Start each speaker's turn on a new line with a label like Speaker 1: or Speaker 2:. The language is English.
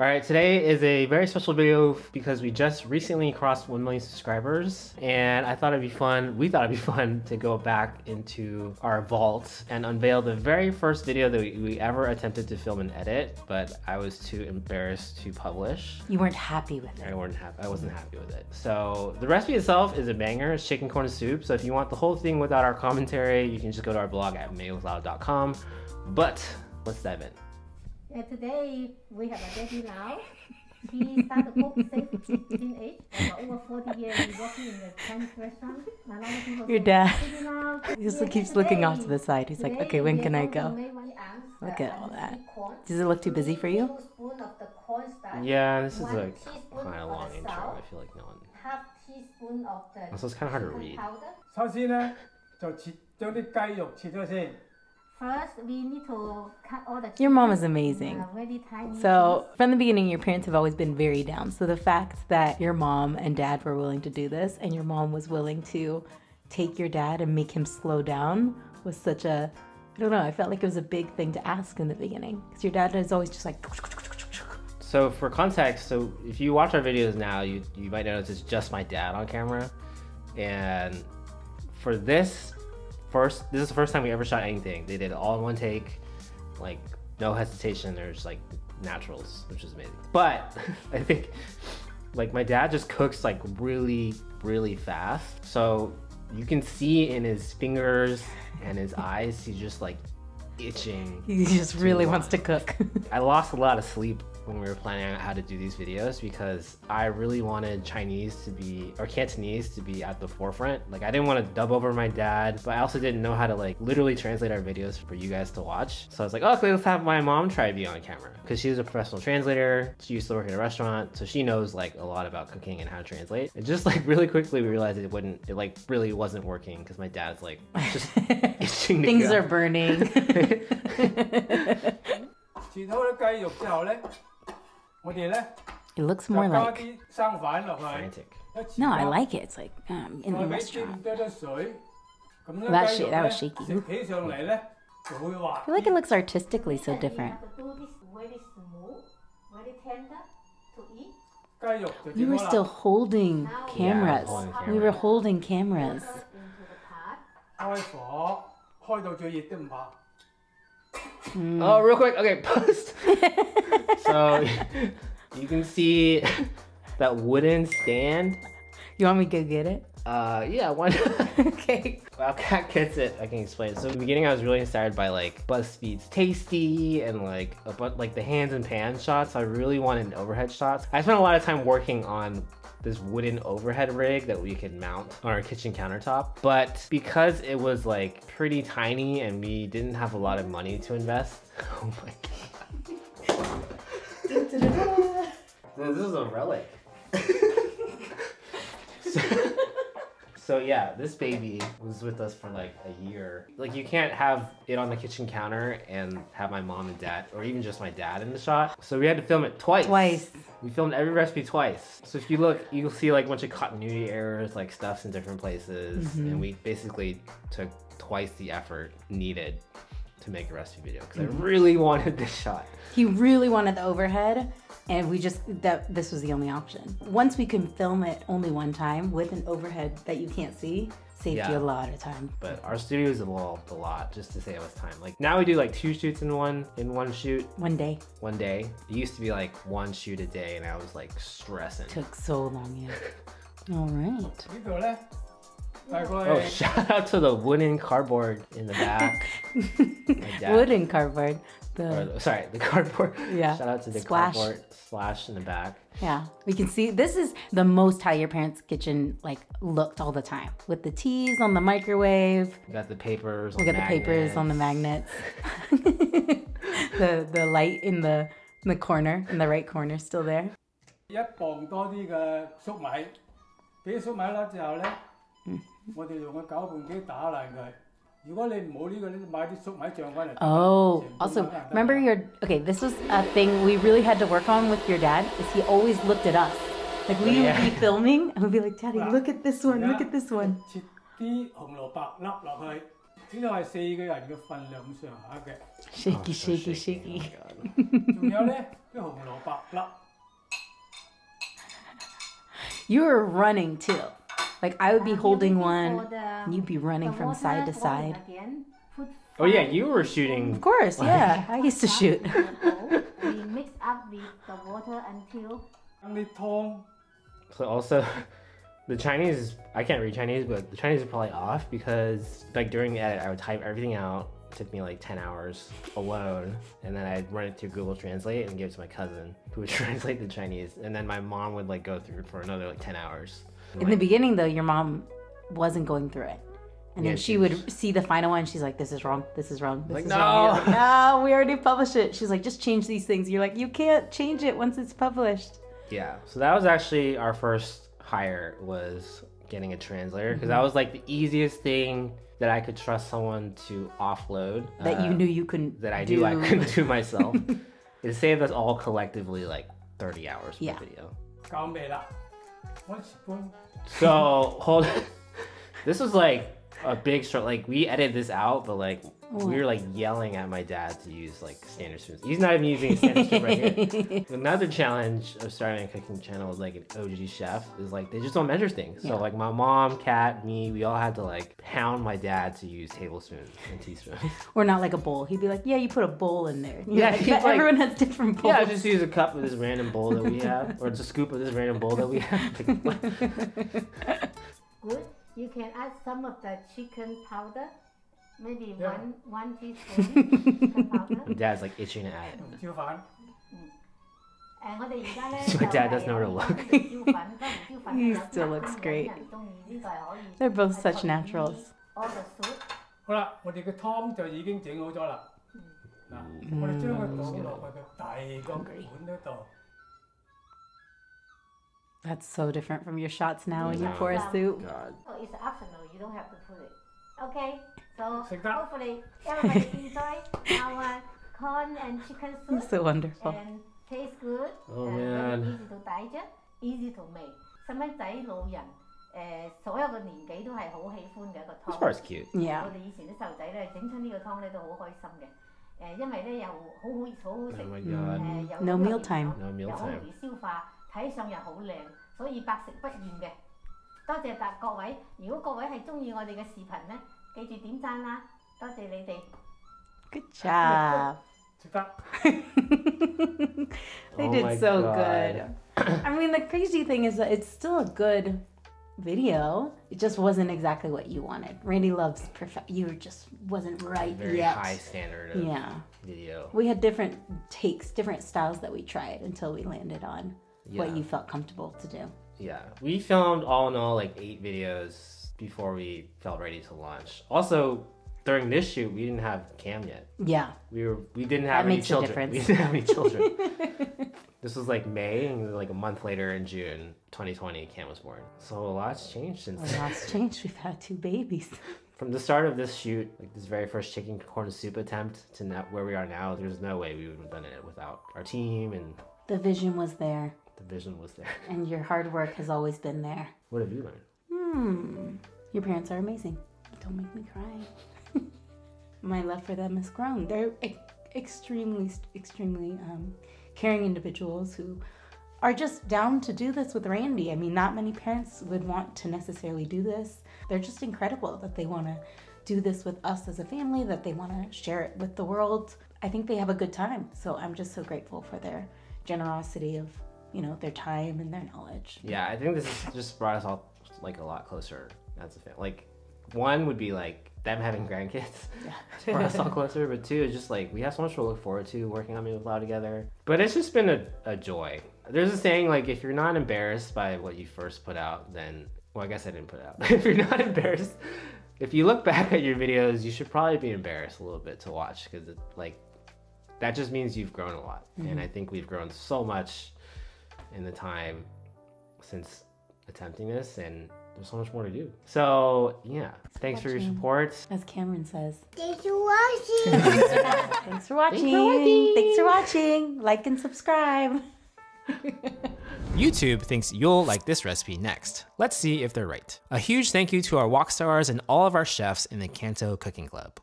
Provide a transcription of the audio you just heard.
Speaker 1: All right, today is a very special video because we just recently crossed 1 million subscribers and I thought it'd be fun, we thought it'd be fun to go back into our vault and unveil the very first video that we, we ever attempted to film and edit, but I was too embarrassed to publish.
Speaker 2: You weren't happy with it.
Speaker 1: I weren't happy. I wasn't happy with it. So the recipe itself is a banger. It's chicken corn soup. So if you want the whole thing without our commentary, you can just go to our blog at madewithlau.com. But let's dive in.
Speaker 3: Yeah, today we have a baby now. He started to cook since teenage, and over 40 years he working in the Chinese restaurant. A lot of people
Speaker 2: Your
Speaker 3: say,
Speaker 2: dad.
Speaker 3: "Baby
Speaker 2: He just
Speaker 3: yeah,
Speaker 2: keeps looking off to the side. He's like, okay, when can I go?
Speaker 3: make one ounce,
Speaker 2: Look
Speaker 3: uh,
Speaker 2: at all that. Does it look too busy for you?
Speaker 3: Two spoon of the cornstarch,
Speaker 1: Yeah, this is
Speaker 3: one
Speaker 1: like kind of
Speaker 3: of
Speaker 1: long intro. I feel like no one.
Speaker 3: half teaspoon of the
Speaker 1: Also, it's kind of hard to
Speaker 3: chicken
Speaker 1: read.
Speaker 3: First, we need to cut all the
Speaker 2: Your mom is amazing.
Speaker 3: uh, very tiny
Speaker 2: So, from the beginning, your parents have always been very down. So, the fact that your mom and dad were willing to do this, and your mom was willing to take your dad and make him slow down, was such a I don't know. I felt like it was a big thing to ask in the beginning because your dad is always just like,
Speaker 1: So for context, so if you watch our videos now, you you might notice it's just my dad on camera, and for this first, this is the first time we ever shot anything. They did it all in one take, like no hesitation. There's like naturals, which is amazing. But I think like my dad just cooks like really really fast, so you can see in his fingers and his eyes, he's just like itching
Speaker 2: he just really
Speaker 1: watch.
Speaker 2: wants to cook.
Speaker 1: I lost a lot of sleep when we were planning out how to do these videos because I really wanted Chinese to be or Cantonese to be at the forefront. Like I didn't want to dub over my dad, but I also didn't know how to like literally translate our videos for you guys to watch. So I was like, oh, okay, let's have my mom try to be on camera because she's a professional translator. She used to work in a restaurant, so she knows like a lot about cooking and how to translate. And just like really quickly, we realized it wouldn't, it like really wasn't working because my dad's like just
Speaker 2: Things
Speaker 1: go.
Speaker 2: are burning.
Speaker 4: 切好啲鸡肉之后咧，我哋咧
Speaker 2: it looks
Speaker 4: 就
Speaker 2: more
Speaker 4: 加
Speaker 2: like.
Speaker 4: 啲生饭落去，
Speaker 1: frantic.
Speaker 4: 一切
Speaker 2: No, I
Speaker 4: 开
Speaker 2: like it. It's like um, in
Speaker 4: 再
Speaker 2: a
Speaker 4: 俾
Speaker 2: restaurant.
Speaker 4: 啲多啲水，咁
Speaker 2: That
Speaker 4: 咧
Speaker 2: shit-
Speaker 4: 鸡肉
Speaker 2: that
Speaker 4: 咧
Speaker 2: was shaky.
Speaker 4: 食起上嚟咧就会滑
Speaker 2: I feel like it looks artistically so
Speaker 3: And we
Speaker 2: different.
Speaker 3: have to do this very smooth, very tender to eat.
Speaker 4: 鸡肉就
Speaker 2: We
Speaker 4: 点
Speaker 2: were
Speaker 4: 好
Speaker 2: still
Speaker 4: 啦？
Speaker 2: holding cameras.
Speaker 1: holding
Speaker 2: We were
Speaker 1: camera.
Speaker 2: holding cameras.
Speaker 3: Put into the pot.
Speaker 4: 开火，开到最热都唔怕。
Speaker 1: Oh, real quick. Okay, post. so you can see that wooden stand.
Speaker 2: You want me to go get it?
Speaker 1: Uh, yeah, one.
Speaker 2: okay.
Speaker 1: While Kat gets it, I can explain. So in the beginning, I was really inspired by like BuzzFeed's Tasty and like a bu- like the hands and pan shots. I really wanted an overhead shots. I spent a lot of time working on this wooden overhead rig that we could mount on our kitchen countertop. But because it was like pretty tiny and we didn't have a lot of money to invest, oh my god. this is a relic. so, so yeah, this baby was with us for like a year. Like you can't have it on the kitchen counter and have my mom and dad, or even just my dad in the shot. So we had to film it twice.
Speaker 2: Twice.
Speaker 1: We filmed every recipe twice. So if you look, you'll see like a bunch of continuity errors, like stuff's in different places, mm-hmm. and we basically took twice the effort needed to make a recipe video because I mm-hmm. really wanted this shot.
Speaker 2: He really wanted the overhead, and we just that this was the only option. Once we can film it only one time with an overhead that you can't see, saved
Speaker 1: yeah.
Speaker 2: you a lot of time.
Speaker 1: But our studio's evolved a lot just to save us time. Like now we do like two shoots in one in one shoot.
Speaker 2: One day.
Speaker 1: One day. It used to be like one shoot a day and I was like stressing.
Speaker 2: Took so long, yeah. All right.
Speaker 4: You go there. 大概
Speaker 1: Oh, shout out to the wooden cardboard in the back. My dad-
Speaker 2: Wooden cardboard.
Speaker 1: or
Speaker 2: The
Speaker 1: the- sorry, the cardboard.
Speaker 2: Yeah.
Speaker 1: Shout out to the
Speaker 2: Splash.
Speaker 1: cardboard splash in the back.
Speaker 2: yeah, we can see this is the most how your parents' kitchen like looked all the time with the teas on the microwave.
Speaker 1: We got the papers.
Speaker 2: We got the papers on the magnets. the the light in the in the corner in the right corner still there.
Speaker 4: 一磅多啲嘅粟米，俾啲粟米粒之后咧， 我哋用个搅拌机打烂佢。如果你冇呢、个，你买啲粟米酱翻嚟。
Speaker 2: Oh,
Speaker 4: 全部
Speaker 2: also
Speaker 4: 买烂得
Speaker 2: remember your okay. This was a thing we really had to work on with your dad. Is he always looked at us, like we
Speaker 1: Yeah.
Speaker 2: would be filming and we'd be like, Daddy, look at this one, look at this one.
Speaker 4: 切啲红萝卜粒落去，呢个系四个人嘅份量咁上下嘅。
Speaker 2: shaky,
Speaker 1: Oh, so
Speaker 2: shaky,
Speaker 1: shaky.
Speaker 2: shaky.
Speaker 1: Oh my God.
Speaker 4: 仲有咧啲红萝卜粒，
Speaker 2: You were running too. Like I would be holding one, and um, you'd be running from side to side.
Speaker 1: Oh yeah, you were shooting.
Speaker 2: Of course, yeah. I used to shoot.
Speaker 3: we mix up with the water until.
Speaker 1: So also, the Chinese I can't read Chinese, but the Chinese is probably off because like during the edit, I would type everything out. It took me like ten hours alone, and then I'd run it through Google Translate and give it to my cousin who would translate the Chinese, and then my mom would like go through it for another like ten hours.
Speaker 2: In the beginning, though, your mom wasn't going through it. And
Speaker 1: Yeah,
Speaker 2: then
Speaker 1: she
Speaker 2: she
Speaker 1: was-
Speaker 2: would see the final one. She's like, "This is wrong. This is wrong. This
Speaker 1: Like,
Speaker 2: is wrong."
Speaker 1: No.
Speaker 2: like, no, we already published it. She's like, "Just change these things." You're like, "You can't change it once it's published."
Speaker 1: Yeah, so that was actually our first hire was getting a translator because that was like the easiest thing that I could trust someone to offload
Speaker 2: That you
Speaker 1: uh,
Speaker 2: knew you couldn't.
Speaker 1: that I
Speaker 2: do.
Speaker 1: knew I couldn't do myself. it saved us all collectively like 30 hours per
Speaker 2: Yeah.
Speaker 1: video.
Speaker 4: What's
Speaker 1: So hold. this was like a big struggle. Like we edited this out, but like we oh. were like yelling at my dad to use like standard spoons. He's not even using a standard spoon right here. Another challenge of starting a cooking channel as like an OG chef is like they just don't measure things.
Speaker 2: Yeah.
Speaker 1: So like my mom, Kat, me, we all had to like pound my dad to use tablespoons and teaspoons.
Speaker 2: Or not like a bowl. He'd be like, "Yeah, you put a bowl in there." You're
Speaker 1: Yeah,
Speaker 2: like,
Speaker 1: like-
Speaker 2: everyone has different bowls.
Speaker 1: yeah, just use a cup of this random bowl that we have, or just a scoop of this random bowl that we have
Speaker 3: can add some of the chicken powder, maybe
Speaker 4: Yeah.
Speaker 3: one one teaspoon chicken powder.
Speaker 1: My dad's like itching to add it.
Speaker 4: 红椒粉，
Speaker 3: 诶，我哋而家咧
Speaker 1: So my dad doesn't know where to look.
Speaker 3: 椒粉，当然椒粉
Speaker 2: He
Speaker 3: 咧有
Speaker 2: still looks
Speaker 3: 有啲
Speaker 2: great.
Speaker 3: 人中意呢个系可以。
Speaker 2: They're both
Speaker 3: 系
Speaker 2: such
Speaker 3: 随意
Speaker 2: naturals.
Speaker 3: All the soup.
Speaker 4: 好啦，我哋嘅汤就已经整好咗啦。嗱，我哋将佢倒落去个大个碗嗰度。
Speaker 2: That's so different from your shots now when you
Speaker 1: Yeah.
Speaker 2: pour a soup.
Speaker 1: God.
Speaker 3: So it's optional. You don't have to put it. Okay. So
Speaker 4: Take that.
Speaker 3: hopefully everybody enjoy our corn and chicken soup.
Speaker 2: So wonderful.
Speaker 3: and taste good.
Speaker 1: Oh,
Speaker 3: and
Speaker 1: man.
Speaker 3: Very easy to digest, easy to make. 细蚊仔、老人，诶、所有嘅年纪都系好喜欢嘅一个
Speaker 1: This
Speaker 3: 汤。
Speaker 1: part's cute.
Speaker 3: 我
Speaker 2: Yeah.
Speaker 3: 哋以前啲细路仔咧整亲呢个汤咧都好开心嘅。诶、因为咧又好好好好食，
Speaker 1: Oh my
Speaker 3: 诶、
Speaker 1: god.
Speaker 3: 又
Speaker 2: No
Speaker 3: 好有
Speaker 2: meal
Speaker 3: 营
Speaker 2: time.
Speaker 3: 养
Speaker 1: No meal
Speaker 3: 又好
Speaker 1: time.
Speaker 3: 容易消化， 睇上又好靓，所以百食不厌嘅。多谢大各位，如果各位系中意我哋嘅视频咧，记住点赞啦，多谢你哋。
Speaker 2: Good job.
Speaker 4: 食得
Speaker 2: They
Speaker 1: Oh
Speaker 2: did
Speaker 1: my
Speaker 2: so
Speaker 1: God.
Speaker 2: good. I mean, the crazy thing is that it's still a good video. It just wasn't exactly what you wanted. Randy loves perfect. You were just wasn't right
Speaker 1: Very
Speaker 2: yet.
Speaker 1: high standard of
Speaker 2: Yeah.
Speaker 1: video.
Speaker 2: We had different takes, different styles that we tried until we landed on
Speaker 1: Yeah.
Speaker 2: what you felt comfortable to do.
Speaker 1: Yeah, we filmed all in all like eight videos before we felt ready to launch. Also, during this shoot, we didn't have Cam yet.
Speaker 2: Yeah.
Speaker 1: We were we didn't have
Speaker 2: That
Speaker 1: any
Speaker 2: makes a
Speaker 1: children. We didn't have any children. this was like May, and like a month later in June 2020, Cam was born. So a lot's changed since
Speaker 2: A lot's changed. We've had two babies.
Speaker 1: From the start of this shoot, like this very first chicken corn soup attempt to now, where we are now, there's no way we would have done it without our team and
Speaker 2: The vision was there,
Speaker 1: the vision was there.
Speaker 2: and your hard work has always been there.
Speaker 1: What have you learned?
Speaker 2: Hmm. Your parents are amazing. Don't make me cry. My love for them has grown. They're e- extremely, extremely um, caring individuals who are just down to do this with Randy. I mean, not many parents would want to necessarily do this. They're just incredible that they want to do this with us as a family, that they want to share it with the world. I think they have a good time. So I'm just so grateful for their generosity of, you know, their time and their knowledge.
Speaker 1: Yeah, I think this has just brought us all like a lot closer as a family. Like, one would be like them having grandkids.
Speaker 2: Yeah.
Speaker 1: brought us all closer. But two is just like we have so much to look forward to working on Made With Lau together. But it's just been a, a joy. There's a saying like if you're not embarrassed by what you first put out, then well, I guess I didn't put it out. if you're not embarrassed, if you look back at your videos, you should probably be embarrassed a little bit to watch because like that just means you've grown a lot. And mm-hmm. I think we've grown so much in the time since attempting this and there's so much more to do. So yeah, thanks for your support.
Speaker 2: As Cameron says.
Speaker 3: Thanks for watching.
Speaker 2: Thanks for watching. Thanks for watching. Like and subscribe.
Speaker 5: YouTube thinks you'll like this recipe next. Let's see if they're right. A huge thank you to our Wok Stars and all of our chefs in the Canto Cooking Club.